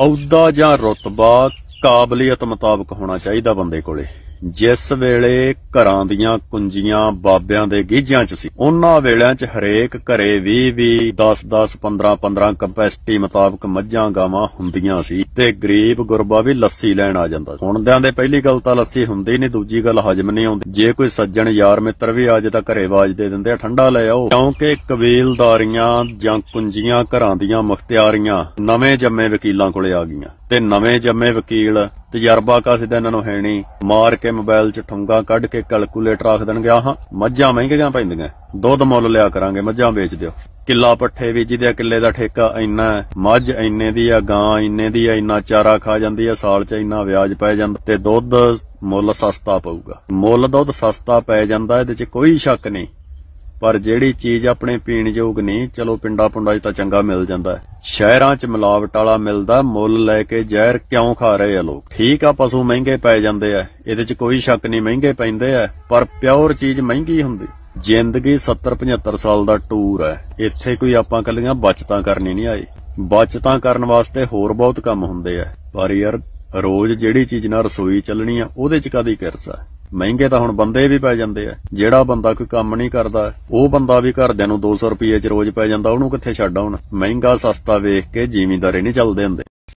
ਅਹੁਦਾ ਜਾਂ ਰੁਤਬਾ ਕਾਬਲੀਅਤ ਮੁਤਾਬਕ ਹੋਣਾ ਚਾਹੀਦਾ ਬੰਦੇ ਕੋਲੇ। ਜਿਸ ਵੇਲੇ ਘਰਾਂ ਦੀਆਂ ਕੁੰਜੀਆਂ ਬਾਬਿਆਂ ਦੇ ਗੀਝਾਂ 'ਚ ਸੀ, ਉਹਨਾਂ ਵੇਲਿਆਂ 'ਚ ਹਰੇਕ ਘਰੇ 20 20 10 10 15 15 ਕੰਪੈਸਿਟੀ ਮੁਤਾਬਕ ਮੱਝਾਂ, ਗਾਵਾਂ ਹੁੰਦੀਆਂ ਸੀ ਤੇ ਗਰੀਬ ਗੁਰਬਾ ਵੀ ਲੱਸੀ ਲੈਣ ਆ ਜਾਂਦਾ ਹੁਣਦਿਆਂ ਦੇ ਪਹਿਲੀ ਗੱਲ ਤਾਂ ਲੱਸੀ ਹੁੰਦੀ ਨਹੀਂ ਦੂਜੀ ਗੱਲ ਹਜਮ ਨਹੀਂ ਆਉਂਦੀ। ਜੇ ਕੋਈ ਸੱਜਣ ਯਾਰ ਮਿੱਤਰ ਵੀ ਆਜੇ ਤਾਂ ਘਰੇ ਆਵਾਜ਼ ਦੇ ਦਿੰਦੇ ਆ, ਠੰਡਾ ਲੈ ਆਓ। ਕਿਉਂਕਿ ਕਬੀਲਦਾਰੀਆਂ ਜਾਂ ਕੁੰਜੀਆਂ ਘਰਾਂ ਦੀਆਂ ਮੁਖਤਿਆਰੀਆਂ ਨਵੇਂ ਜੰਮੇ ਵਕੀਲਾਂ ਕੋਲੇ ਆ ਗਈਆਂ ਤੇ ਨਵੇਂ ਜੰਮੇ ਵਕੀਲ ਤਜਰਬਾ ਕਾ ਸਿੱਧਾ ਇਹਨਾਂ ਨੂੰ ਹੈ ਨਹੀਂ। ਮਾਰ ਕੇ ਮੋਬਾਈਲ 'ਚ ਠੁੰਗਾ ਕੱਢ ਕੇ ਕੈਲਕੂਲੇਟਰ ਆਖ ਦੇਣਗੇ ਆਹਾਂ ਮੱਝਾਂ ਮਹਿੰਗੀਆਂ ਪੈਂਦੀਆਂ। ਦੁੱਧ ਮੁੱਲ ਲਿਆ ਕਰਾਂਗੇ ਮੱਝਾਂ ਵੇਚ ਦਿਓ। ਕਿੱਲਾ ਪੱਠੇ ਵੀ ਜਿਹਦੇ ਕਿੱਲੇ ਦਾ ਠੇਕਾ ਇੰਨਾ ਹੈ, ਮੱਝ ਇੰਨੇ ਦੀ ਆ ਗਾਂ ਇੰਨੇ ਦੀ ਆ ਇੰਨਾ ਚਾਰਾ ਖਾ ਜਾਂਦੀ ਆ ਸਾਲ 'ਚ ਇੰਨਾ ਵਿਆਜ ਪੈ ਜਾਂਦਾ ਤੇ ਦੁੱਧ ਮੁੱਲ ਸਸਤਾ ਪਊਗਾ। ਮੁੱਲ ਦੁੱਧ ਸਸਤਾ ਪੈ ਜਾਂਦਾ ਇਹਦੇ 'ਚ ਕੋਈ ਸ਼ੱਕ ਨਹੀਂ। ਪਰ ਜਿਹੜੀ ਚੀਜ਼ ਆਪਣੇ ਪੀਣ ਯੋਗ ਨਹੀਂ, ਚਲੋ ਪਿੰਡਾਂ ਪੁੰਡਾਂ 'ਚ ਤਾਂ ਚੰਗਾ ਮਿਲ ਜਾਂਦਾ ਸ਼ਹਿਰਾਂ 'ਚ ਮਿਲਾਵਟ ਵਾਲਾ ਮਿਲਦਾ, ਮੁੱਲ ਲੈ ਕੇ ਜ਼ਹਿਰ ਕਿਉਂ ਖਾ ਰਹੇ ਆ ਲੋਕ? ਠੀਕ ਆ, ਪਸ਼ੂ ਮਹਿੰਗੇ ਪੈ ਜਾਂਦੇ ਆ, ਇਹਦੇ 'ਚ ਕੋਈ ਸ਼ੱਕ ਨਹੀਂ, ਮਹਿੰਗੇ ਪੈਂਦੇ ਆ, ਪਰ ਪਿਓਰ ਚੀਜ਼ ਮਹਿੰਗੀ ਹੁੰਦੀ। ਜ਼ਿੰਦਗੀ 70 75 ਸਾਲ ਦਾ ਟੂਰ ਹੈ, ਇੱਥੇ ਕੋਈ ਆਪਾਂ ਕੱਲੀਆਂ ਬਚਤਾਂ ਕਰਨੀ ਨਹੀਂ ਆਏ ਬਚਤਾਂ ਕਰਨ ਵਾਸਤੇ ਹੋਰ ਬਹੁਤ ਕੰਮ ਹੁੰਦੇ ਆ, ਪਰ ਯਾਰ, ਰੋਜ਼ ਜਿਹੜੀ ਚੀਜ਼ ਨਾਲ ਰਸੋਈ ਚੱਲਣੀ ਆ, ਉਹਦੇ 'ਚ ਕਦੀ ਕਿਰਸਾ ਮਹਿੰਗੇ ਤਾਂ ਹੁਣ ਬੰਦੇ ਵੀ ਪੈ ਜਾਂਦੇ ਆ। ਜਿਹੜਾ ਬੰਦਾ ਕੋਈ ਕੰਮ ਨਹੀਂ ਕਰਦਾ, ਉਹ ਬੰਦਾ ਵੀ ਘਰਦਿਆਂ ਨੂੰ 200 ਰੁਪਏ 'ਚ ਰੋਜ਼ ਪੈ ਜਾਂਦਾ, ਉਹਨੂੰ ਕਿੱਥੇ ਛੱਡ ਆਉਣ? ਮਹਿੰਗਾ ਸਸਤਾ ਵੇਖ ਕੇ ਜ਼ਿਮੀਂਦਾਰੇ ਨਹੀਂ ਚੱਲਦੇ ਹੁੰਦੇ।